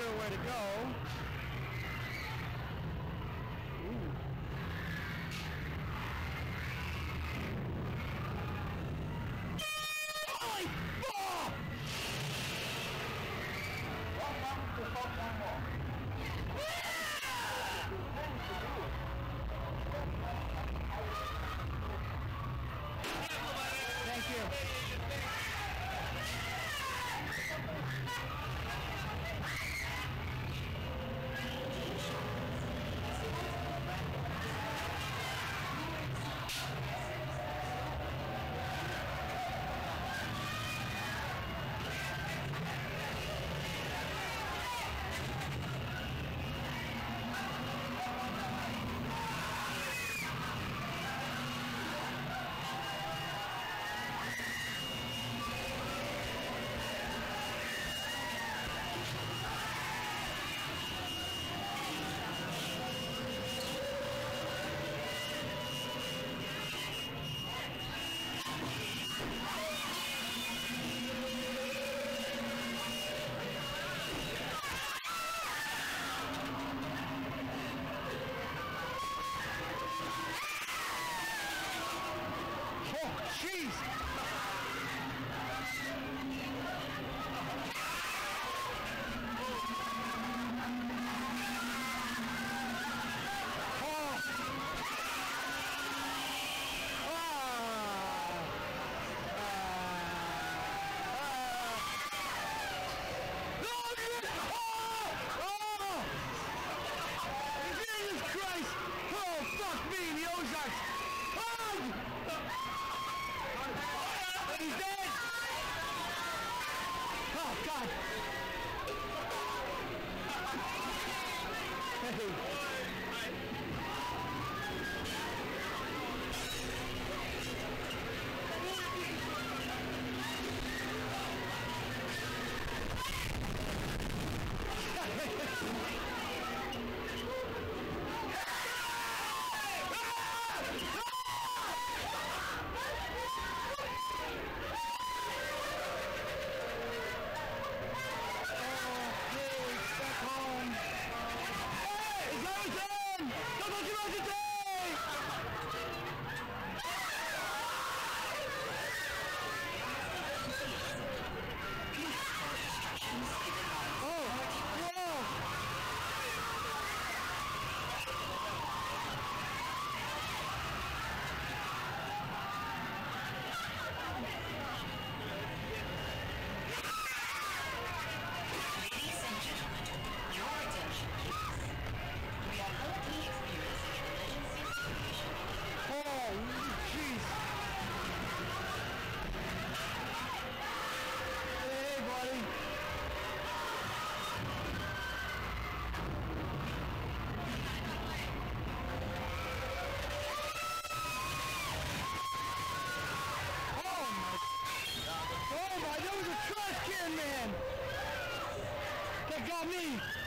sure where to go. Oh, God. Hey. máximo que nós temos! Gabi!